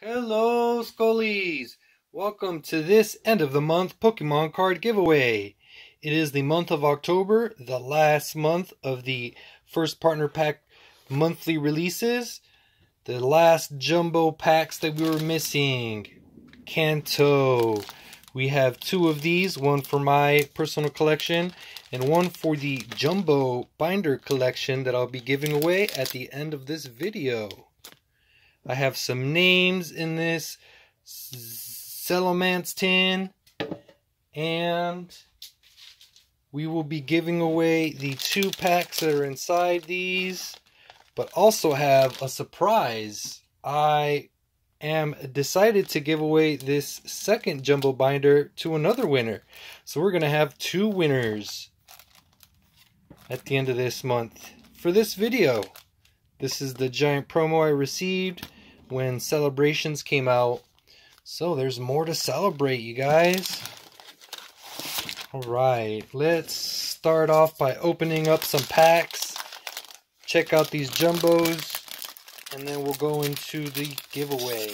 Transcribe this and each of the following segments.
Hello, Scullies! Welcome to this end of the month Pokemon card giveaway. It is the month of October, the last month of the first partner pack monthly releases. The last jumbo packs that we were missing. Kanto. We have two of these, one for my personal collection and one for the jumbo binder collection that I'll be giving away at the end of this video. I have some names in this Salamence tin. And we will be giving away the two packs that are inside these. But also have a surprise. I am decided to give away this second jumbo binder to another winner. So we're going to have two winners at the end of this month for this video. This is the giant promo I received when celebrations came out. So there's more to celebrate, you guys. Alright, let's start off by opening up some packs. Check out these jumbos. And then we'll go into the giveaway.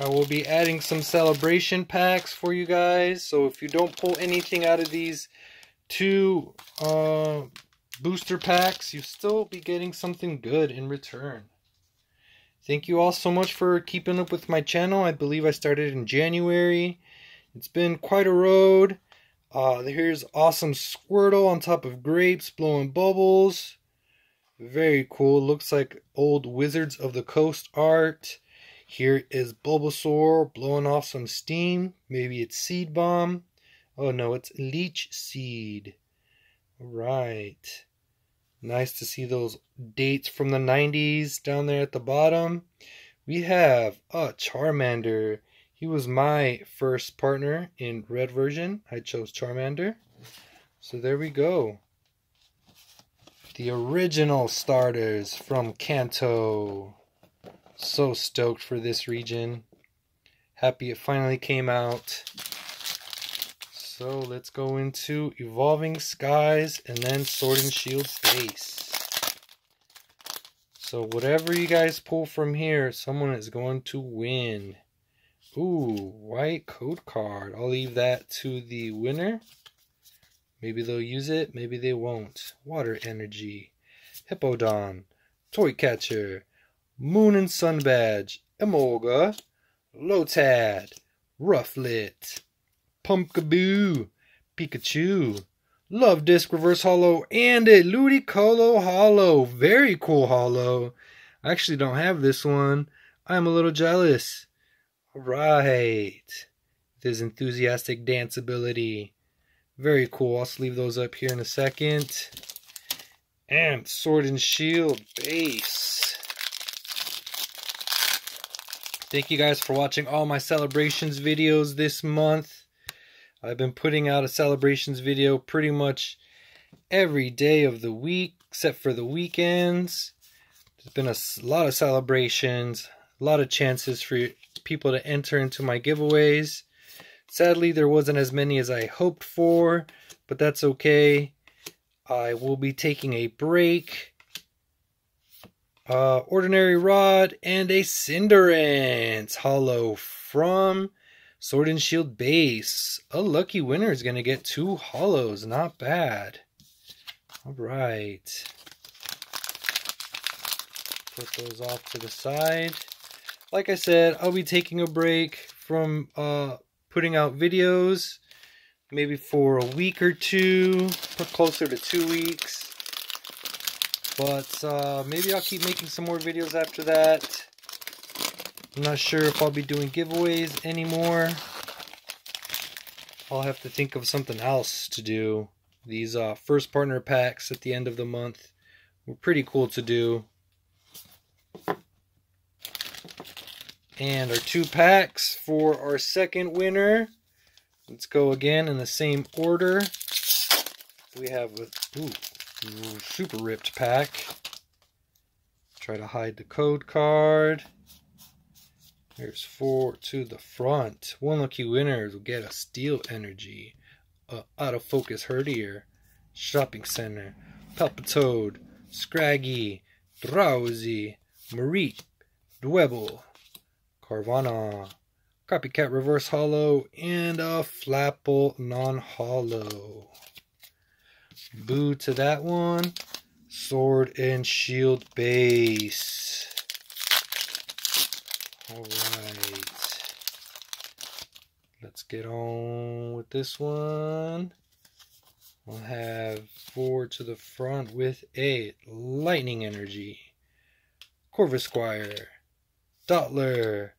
I will be adding some celebration packs for you guys. So if you don't pull anything out of these two uh, booster packs, you still be getting something good in return. Thank you all so much for keeping up with my channel. I believe I started in January. It's been quite a road. Uh, here's awesome Squirtle on top of grapes blowing bubbles. Very cool. Looks like old Wizards of the Coast art. Here is Bulbasaur blowing off some steam. Maybe it's Seed Bomb. Oh no, it's Leech Seed. Right. Nice to see those dates from the 90s down there at the bottom. We have a Charmander. He was my first partner in red version. I chose Charmander. So there we go. The original starters from Kanto. So stoked for this region. Happy it finally came out. So let's go into Evolving Skies and then Sword and Shield Base. So whatever you guys pull from here, someone is going to win. Ooh, white code card. I'll leave that to the winner. Maybe they'll use it, maybe they won't. Water Energy, Hippowdon, Toy Catcher, Moon and Sun Badge, Emolga, Lotad, Rufflet, Pumpkaboo, Pikachu, Love Disc Reverse Holo, and a Ludicolo Holo. Very cool Holo. I actually don't have this one. I'm a little jealous. Alright. With his enthusiastic dance ability. Very cool. I'll leave those up here in a second. And Sword and Shield base. Thank you guys for watching all my celebrations videos this month. I've been putting out a celebrations video pretty much every day of the week, except for the weekends. There's been a lot of celebrations, a lot of chances for people to enter into my giveaways. Sadly, there wasn't as many as I hoped for, but that's okay. I will be taking a break. Uh, Ordinary Rod and a Cinderace Holo from Sword and Shield base. A lucky winner is going to get two holos. Not bad. All right. Put those off to the side. Like I said, I'll be taking a break from uh, putting out videos. Maybe for a week or two. Closer to two weeks. But uh, maybe I'll keep making some more videos after that. I'm not sure if I'll be doing giveaways anymore. I'll have to think of something else to do. These uh, first partner packs at the end of the month were pretty cool to do. And our two packs for our second winner. Let's go again in the same order. We have a ooh, super ripped pack. Try to hide the code card. There's four to the front. One lucky winner will get a Steel Energy, a Out of Focus Herdier, Shopping Center, Palpitoad, Scraggy, Drowzee, Mareep, Dwebble, Carvanha, Copycat Reverse Holo, and a Flapple Non-Holo. Boo to that one. Sword and Shield base. Alright. Let's get on with this one. We'll have four to the front with a Lightning Energy. Corvus Corvisquire. Dottler.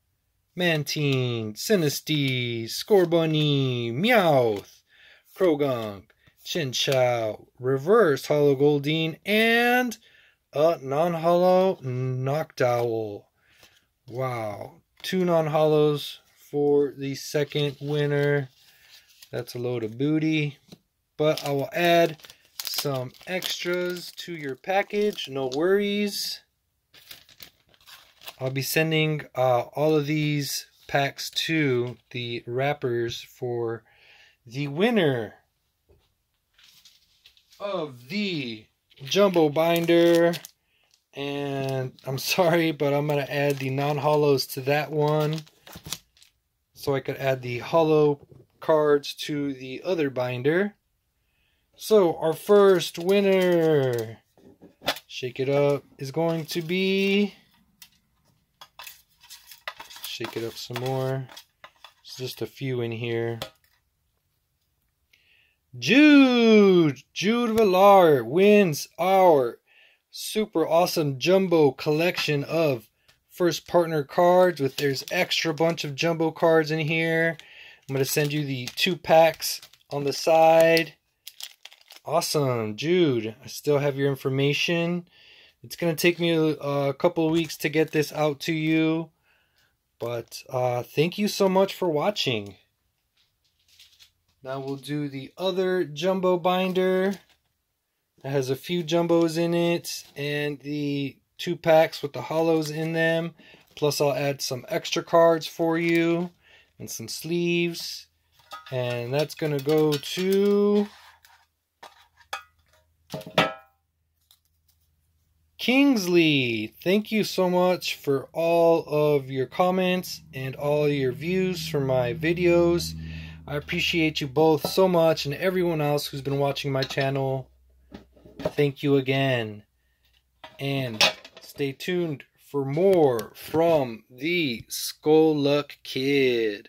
Mantine. Sinistea. Scorbunny. Meowth. Croagunk. Chinchou. Reverse Holo Goldeen. And a non-holo Noctowl. Wow. Two non-holos for the second winner. That's a load of booty. But I will add some extras to your package. No worries. I'll be sending uh, all of these packs to the wrappers for the winner of the jumbo binder. And I'm sorry, but I'm going to add the non-holos to that one so I could add the holo cards to the other binder. So our first winner, shake it up, is going to be, shake it up some more, it's just a few in here. Jude, Jude Villar wins our super awesome jumbo collection of first partner cards with there's extra bunch of jumbo cards in here. I'm going to send you the two packs on the side. Awesome, Jude. I still have your information. It's going to take me a, a, couple of weeks to get this out to you. But uh, thank you so much for watching. Now we'll do the other jumbo binder. It has a few jumbos in it and the two packs with the holos in them. Plus I'll add some extra cards for you and some sleeves. And that's going to go to Kingsley. Thank you so much for all of your comments and all your views for my videos. I appreciate you both so much and everyone else who's been watching my channel. Thank you again. And Stay tuned for more from the SkulLuckid.